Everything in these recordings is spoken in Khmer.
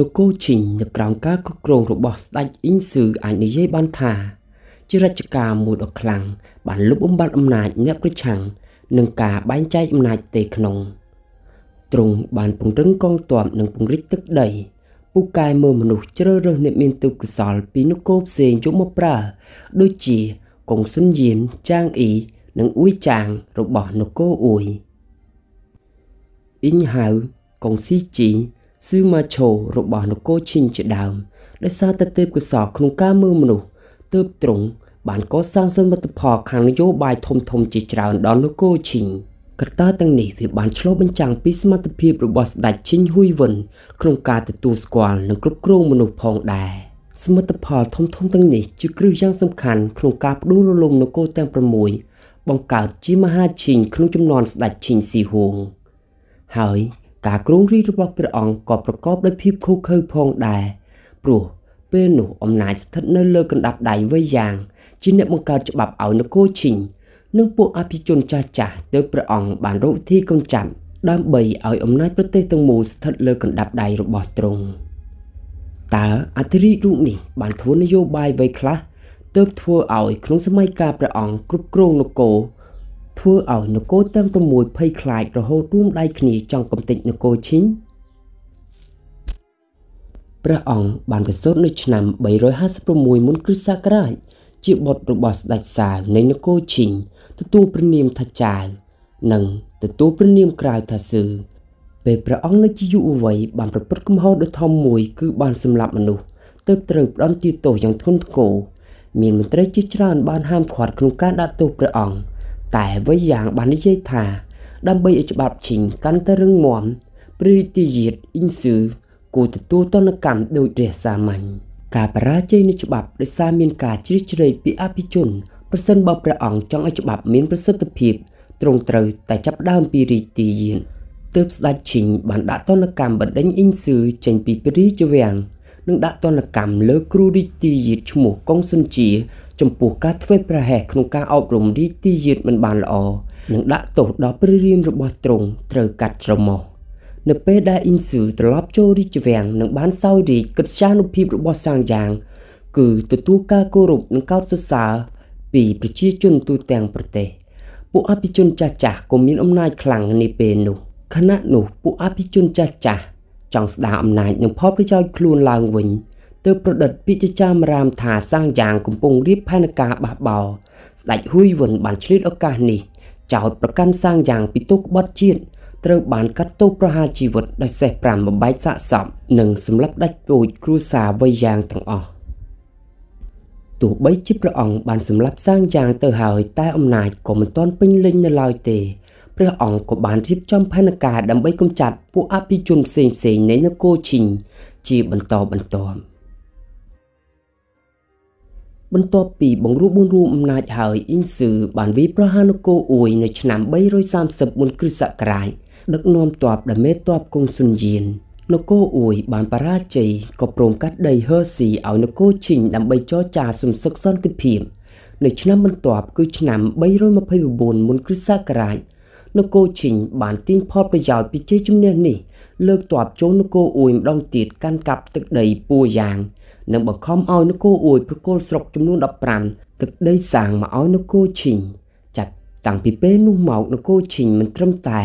នគរឈិងនៅក្រោមការគ្រប់គ្រងរបស់ស្ដេចអ៊ីងស៊ឺអាចនិយាយបានថា ជារជ្ជកាលមួយដ៏ខ្លាំងបានលុបបំបាត់អំណាចអ្នកប្រឆាំងនិងការបែងចែកអំណាចផ្ទៃក្នុងទ្រង់បានពង្រឹងកងទ័ពនិងពង្រីកទឹកដីពូកែមើលមនុស្សជ្រើសរើសអ្នកមានទេពកោសល្យពីនគរផ្សេងយកមកប្រើដូចជាកុងស៊ុនយៀនចាងអ៊ីនិងអ៊ុយចាងរបស់នគរអ៊ុយអ៊ីងហៅកុងស៊ីជី ស៊ឺម៉ាឆូរបស់នគរឈិនជាដើមដោយសារតែទេពកោសល្យក្នុងការមើលមនុស្សទើបទ្រង់បានកសាងសមិទ្ធផលខាងនយោបាយធំធំជាច្រើនដល់នគរឈិងកត្តាទាំងនេះវាបានឆ្លុះបញ្ចាំងពីសមត្ថភាពរបស់ស្ដេចឈិនហ៊ុយវិនក្នុងការទទួលស្គាល់និងគ្រប់គ្រងមនុស្សផងដែរសមិទ្ធផលធំធំទាំងនេះជាគ្រឹះយ៉ាងសំខាន់ក្នុងការបដិរលំនគរទាំង6បង្កើតជាមហាឈិងក្នុងចំនួនស្ដេចឈិងស៊ីហួងហើយ ការគ្រងរាជរបស់ព្រះអង្គក៏ប្រកបដោយភាពខុសខើផងដែរព្រោះពេលនោះអំណាចស្ថិតនៅលើកណ្ដាប់ដៃវៃយ៉ាង ជាអ្នកបង្កើតច្បាប់ឲ្យនគរឈិងនិងពួកអភិជនចាស់ចាស់ទៅព្រះអង្គបានរកវិធីកម្ចាត់ដើម្បីឲ្យអំណាចប្រទេសទាំងមូលស្ថិតលើកណ្ដាប់ដៃរបស់ទ្រង់តើអធិរាជរូបនេះបានធ្វើនយោបាយអ្វីខ្លះទើបធ្វើឲ្យក្នុងសម័យកាលព្រះអង្គគ្រប់គ្រងនគរ ធ្វើឲ្យនគរទាំង6ភ័យខ្លាចរហូតរួមដៃគ្នាចង់កំទេចនគរឈិងព្រះអង្គបានប្រសូតនៅឆ្នាំ356មុនគ្រិស្តសករាជជាបុត្ររបស់ស្ដេចសាវនៃនគរឈិងទទួលព្រះនាមថាចាវនិងទទួលព្រះនាមក្រៅថាសឺពេលព្រះអង្គនៅជាយុវវ័យបានប្រព្រឹត្តកំហុសដ៏ធំមួយគឺបានសម្លាប់មនុស្សទើបត្រូវផ្ដន្ទាទោសយ៉ាងធ្ងន់ធ្ងរមានមន្ត្រីជាច្រើនបានហាមឃាត់ក្នុងការដាក់ទោសព្រះអង្គ តែអ្វីយ៉ាងបាននិយាយថា ដើម្បីឲ្យច្បាប់ឈិងកាន់តែរឹងមាំព្រះរាជាយាតអ៊ីងស៊ឺគួរទទួលទណ្ឌកម្មដោយរះសាមញ្ញការបរាជ័យនៃច្បាប់ដោយសារមានការជ្រៀតជ្រែកពីអភិជនប្រសិនបើព្រះអង្គចង់ឲ្យច្បាប់មានប្រសិទ្ធភាពត្រង់ត្រូវតែចាប់ដើមពីរាជទាយានទើបស្ដេចឈិងបានដាក់ទណ្ឌកម្មបណ្ដេញអ៊ីងស៊ឺចេញពីព្រះរាជវាំង និងដាក់ទណ្ឌកម្មលើគ្រូរាជទាយាតឈ្មោះកុងស៊ុនជាចំពោះការធ្វើប្រហែសក្នុងការអប់រំរាជទាយាតមិនបានល្អនិងដាក់ទោសដល់ព្រះរាមរបស់ទ្រង់ត្រូវកាត់ច្រមុះនៅពេលដែលអ៊ីនស៊ឺត្រឡប់ចូលរាជវាំងនិងបានសោយរាជកិត្យានុភាពរបស់សាងយ៉ាង គឺទទួលការគោរពនិងកោតសរសើរពីប្រជាជនទូទាំងប្រទេសពួកអភិជនចាស់ចាស់ក៏មានអំណាចខ្លាំងនាពេលនោះខណៈនោះពួកអភិជនចាស់ចាស់ ចង់ស្ដារអំណាចនិងផលប្រយោជន៍ខ្លួនឡើងវិញទើបប្រឌិតពាក្យចចាមរាមថាសាងយ៉ាងកំពុងរៀបផែនការបះបោរស្ដេចហ៊ុយវិនបានឆ្លៀតឱកាសនេះចោទប្រកាន់សាងយ៉ាងពីទោសក្បត់ជាតិត្រូវបានកាត់ទោសប្រហារជីវិតដោយសេះ5បំបែកសាកសពនិងសម្លាប់ដាច់ពូជគ្រួសារវ័យយ៉ាងទាំងអស់ទោះបីជាព្រះអង្គបានសម្លាប់សាងយ៉ាងទៅហើយតែអំណាចក៏មិនទាន់ពេញលេញនៅឡើយទេ ព្រះអង្គក៏បានរៀបចំផែនការដើម្បីកម្ចាត់ពួកអភិជនផ្សេងផ្សេងនៃនគរឈិងជាបន្តបន្ទាប់បន្ទាប់ពីបង្រួបបង្រួមអំណាចហើយអ៊ីនស៊ឺបានវាយប្រហារនគរអ៊ួយនៅឆ្នាំ330មុនគ្រិស្តសករាជដឹកនាំទ័ពដែលមេទ័ពកុងស៊ុនយៀននគរអ៊ួយបានបរាជ័យក៏ព្រមកាត់ដីហឺស៊ីឲ្យនគរឈិងដើម្បីចរចាសន្តិសុខសន្តិភាពនៅឆ្នាំបន្ទាប់គឺឆ្នាំ329មុនគ្រិស្តសករាជ នគរឈិងបានទាញផលប្រយោជន៍ពីជ័យជំនះនេះ លើកទ័ពចូលនគរអ៊ួយម្ដងទៀតកាន់កាប់ទឹកដីពួរយ៉ាងនិងបង្ខំឲ្យនគរអ៊ួយប្រគល់ស្រុកចំនួន15ទឹកដីសាងមកឲ្យនគរឈិងចាត់តាំងពីពេលនោះមកនគរឈិងមិនត្រឹមតែ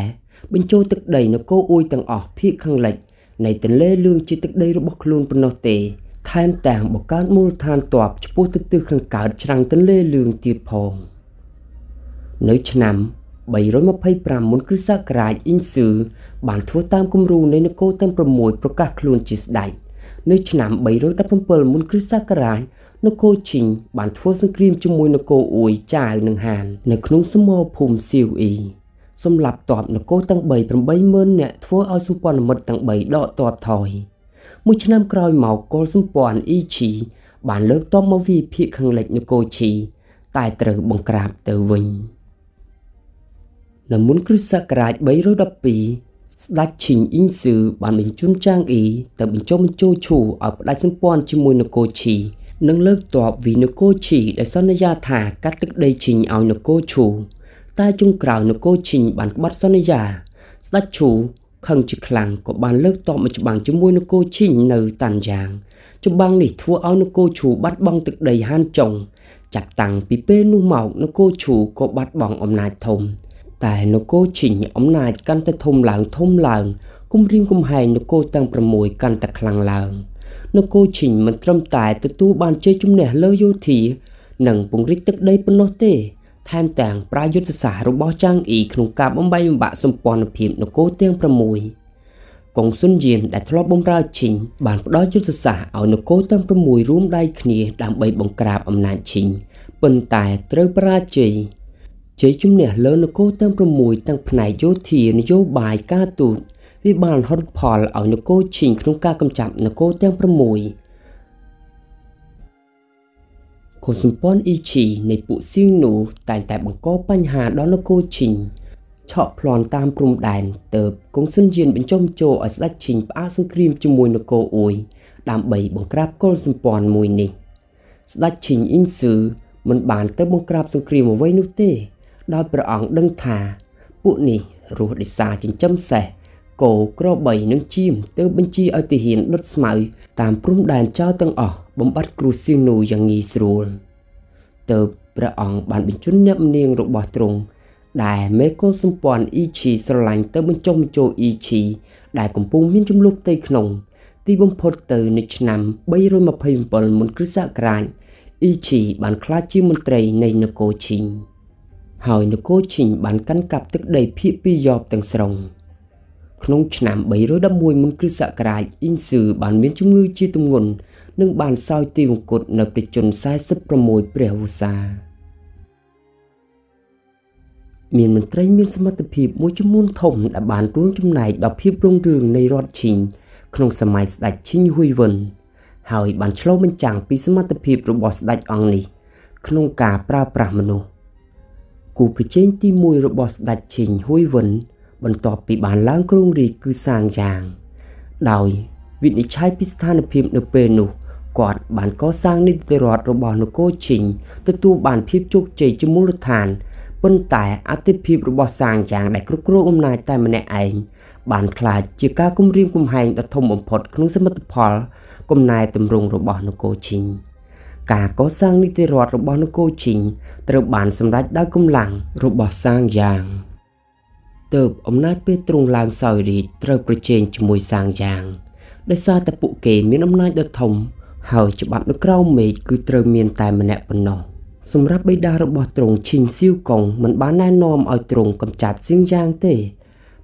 បញ្ចូលទឹកដីនគរអ៊ួយទាំងអស់ភាគខាងលិចនៃទន្លេលឿងជាទឹកដីរបស់ខ្លួនប៉ុណ្ណោះទេ ថែមទាំងបង្កើតមូលដ្ឋានទ័ពឆ្ពោះទៅទិសខាងកើតច្រាំងទន្លេលឿងទៀតផងនៅឆ្នាំ 325មុនគ្រិស្តសករាជអ៊ីងស៊ឺបានធ្វើតាមគំរូនៃនគរទាំង6ប្រកាសខ្លួនជាស្ដេចនៅឆ្នាំ317មុនគ្រិស្តសករាជនគរឈិងបានធ្វើសង្គ្រាមជាមួយនគរអ៊ួយចាវនិងហាន នៅក្នុងសមរភូមិស៊ីវអ៊ីសម្រាប់តបនគរទាំង3 80000នាក់ធ្វើឲ្យសម្ព័ន្ធមិត្តទាំង3ដកតបថយមួយឆ្នាំក្រោយមកកុលសម្ព័ន្ធអ៊ីឈីបានលើកតបមកវិភាគខាងលិចនគរឈីតែត្រូវបង្ក្រាបទៅវិញ នៅមុនគ្រិស្តសករាជ312ស្ដេចឈិងអ៊ីងស៊ឺបានបញ្ជូនចាងអ៊ីទៅបញ្ចុះបញ្ចូលឈូឲ្យផ្ដាច់សម្ព័ន្ធជាមួយនគរឈីនិងលើកតបវិនគរឈីដែលសន្យាថាកាត់ទឹកដីឈិងឲ្យនគរឈូតែចុងក្រោយនគរឈិងបានក្បត់សន្យា ស្ដេចឈូខឹងជាខ្លាំងក៏បានលើកតបមកច្បាំងជាមួយនគរឈីងនៅតាន់យ៉ាងច្បាំងនេះធ្វើឲ្យនគរឈូបាត់បង់ទឹកដីហានចុងចាប់តាំងពីពេលនោះមកនគរឈូក៏បាត់បង់អំណាចធំ តែនគរឈីងអំណាចកាន់តែធំឡើងធំឡើងគំរាមកំហែងនគរទាំង6កាន់តែខ្លាំងឡើងនគរឈីងមិនត្រឹមតែទទួលបានជ័យជំនះលើយោធា និងពង្រីកទឹកដីប៉ុណ្ណោះទេ ថែមទាំងប្រាយុទ្ធសាស្ត្ររបស់ចាងអ៊ីក្នុងការបំបីបំបាក់សម្ព័ន្ធភាពនគរទាំង6កងស៊ុនយៀនដែលធ្លាប់បម្រើឈិងបានផ្ដល់យុទ្ធសាស្ត្រឲ្យនគរទាំង6រួមដៃគ្នាដើម្បីបង្ក្រាបអំណាចឈិងប៉ុន្តែត្រូវបរាជ័យ ជ័យជំនះលើនគរទាំង6ទាំងផ្នែកយោធានយោបាយការទូតវាបានហត់ផលឲ្យនគរឈិងក្នុងការកម្ចាត់នគរទាំង6កុនសម្ព័ន្ធអ៊ីឈីនៃពួកស៊ីងនូតែងតែបង្កបញ្ហាដល់នគរឈីងឆក់ប្លន់តាមព្រំដែនទៅកុងស៊ុនយៀនបញ្ចុះចូលឲ្យស្ដេចឈីងផ្អាកសង្គ្រាមជាមួយនគរអ៊ុយដើម្បីបង្ក្រាបកុលសម្ព័ន្ធមួយនេះ ស្ដេចឈីងអ៊ីងស៊ឺមិនបានទៅបង្ក្រាបសង្គ្រាមអ្វីនោះទេ ដោយព្រះអង្គដឹងថាពួកនេះរស់ដោយសារចិញ្ចឹមសេះគោក្របីនិងជៀមទៅបញ្ជាឲ្យទាហានដុតស្មៅតាមព្រំដែនចោលទាំងអស់បំបត្តិគ្រូសៀងនូយ៉ាងងាយស្រួលទៅព្រះអង្គបានបញ្ជូនអ្នកនាងរបស់ទ្រង់ដែលមេកុលសម្ព័ន្ធអ៊ីឈីស្រឡាញ់ទៅបញ្ចុះបញ្ចូលអ៊ីឈីដែលកំពុងមានចំនួនផ្ទៃក្នុង ទីបំផុតទៅនៅឆ្នាំ327មុនគ្រិស្តសករាជអ៊ីឈីបានក្លាយជាមន្ត្រីនៃនគរឈីង ហើយនគរឈីងបានកាន់កាប់ទឹកដីភាគពីរយ៉បទាំងស្រុងក្នុងឆ្នាំ311មុនគ្រិស្តសករាជអ៊ីងស៊ឺបានមានជំងឺជាទម្ងន់និងបានសោយទីវង្គតនៅព្រះជន្ម46ព្រះវស្សាមានមន្ត្រីមានសមត្ថភាពមួយចំនួនធំដែលបានរួមចំណែកដល់ភាពរុងរឿងនៃរដ្ឋឈីងក្នុងសម័យស្ដេចឈីងហ៊ុយវិនហើយបានឆ្លុះបញ្ចាំងពីសមត្ថភាពរបស់ស្ដេចអង្គនេះក្នុងការប្រើប្រាស់មនុស្ស គូប្រជែងទី1របស់ស្ដេចឈីងហ៊ុយវិនបន្ទាប់ពីបានឡើងគ្រងរាជគឺសាងយ៉ាង ដោយវិនិច្ឆ័យពីស្ថានភាពនៅពេលនោះគាត់បានកសាងនីតិរដ្ឋរបស់នគរឈិងទទួលបានភាពជោគជ័យជាមូលដ្ឋានប៉ុន្តែអតិភិបរបស់សាងយ៉ាងដែលគ្រប់គ្រងអំណាចតែម្នាក់ឯងបានខ្លាចជាការគំរាមកំហែងដ៏ធំបំផុតក្នុងសមិទ្ធផលកំណែតម្រង់របស់នគរឈិង ការកសាងនីតិរដ្ឋរបស់នគរឈិងត្រូវបានសម្រេចដោយកម្លាំងរបស់សាងយ៉ាងទើបអំណាចពេលទ្រង់ឡើងសោយរាជត្រូវប្រជែងជាមួយសាងយ៉ាងដោយសារតែពួកគេមានអំណាចដ៏ធំ ហើយច្បាប់នៅក្រៅមេឃគឺត្រូវមានតែម្នាក់ប៉ុណ្ណោះសម្រាប់បិតារបស់ទ្រង់ឈីងសៀវកុងមិនបានណែនាំឲ្យទ្រង់កម្ចាត់សៀងយ៉ាងទេ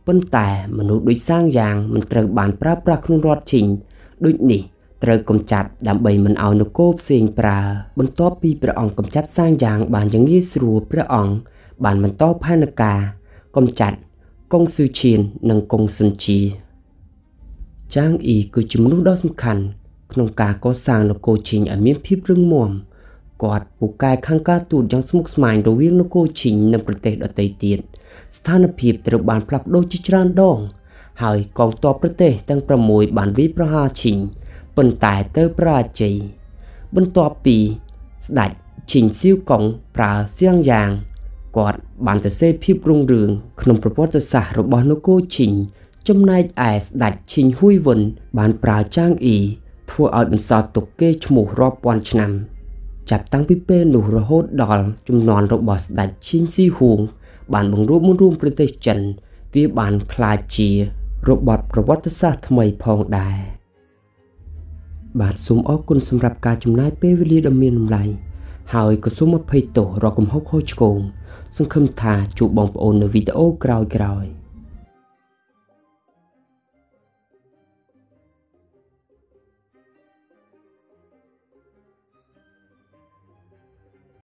ប៉ុន្តែមនុស្សដូចសាងយ៉ាងមិនត្រូវបានប្រើប្រាស់ក្នុងរដ្ឋឈីងដូចនេះ ត្រូវកម្ចាត់ដើម្បីមិនឲ្យនគរផ្សេងប្រើ បន្ទាប់ពីព្រះអង្គកម្ចាត់សាងយ៉ាងបានយ៉ាងងាយស្រួលព្រះអង្គបានបន្តផែនការកម្ចាត់កុងស៊ឺឈៀននិងកុងស៊ុនជីចាងអ៊ីគឺជាមនុស្សដ៏សំខាន់ក្នុងការកសាងនគរឈីងឲ្យមានភាពរឹងមាំគាត់ពូកែខាងការទូតយ៉ាងស្មុគស្មាញរវាងនគរឈីងនិងប្រទេសដទៃទៀតស្ថានភាពត្រូវបានផ្លាស់ប្ដូរជាច្រើនដងហើយកងទ័ពប្រទេសទាំង6បានវាយប្រហារឈីង ប៉ុន្តែទៅបរាជ័យបន្ទាប់ពីស្ដេចឈីងសៀវកុងប្រើសៀងយ៉ាងគាត់បានទៅសេភាពរុងរឿងក្នុងប្រវត្តិសាស្ត្ររបស់នគរឈីងចំណែកឯស្ដេចឈីងហ៊ុយវិនបានប្រើចាងអ៊ីធ្វើឲ្យបន្សល់ទុកគេឈ្មោះរាប់ពាន់ឆ្នាំ ចាប់តាំងពីពេលនោះរហូតដល់ជំនាន់របស់ស្ដេចឈីនស៊ីហួងបានបង្រួបបង្រួមប្រទេសចិន វាបានក្លាយជារបបប្រវត្តិសាស្ត្រថ្មីផងដែរ បាទសូមអរគុណសម្រាប់ការចំណាយពេលវេលាដ៏មានតម្លៃហើយក៏សូមអភ័យទោសរកកំហុសខុសឆ្គងសង្ឃឹមថាជួបបងប្អូននៅវីដេអូក្រោយៗ